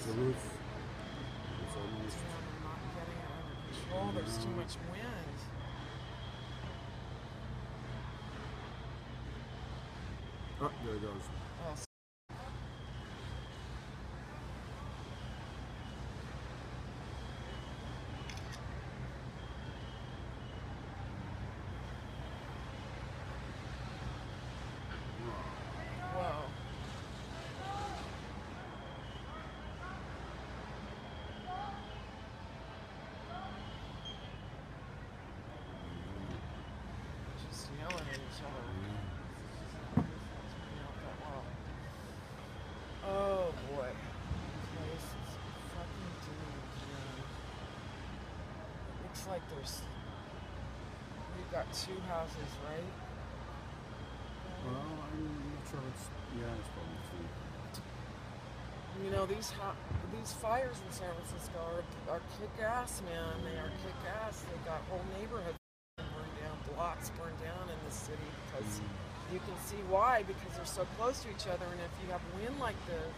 There's the roof. It's almost. Not getting it under control. There's too much wind. Oh, there it goes. Oh, looks like there's. We've got two houses, right? Well, I'm not sure it's. Yeah, it's probably two. You know these these fires in San Francisco are, are kick ass, man. They are kick ass. They got whole neighborhoods burned down, blocks burned down in the city because mm. you can see why because they're so close to each other. And if you have wind like this,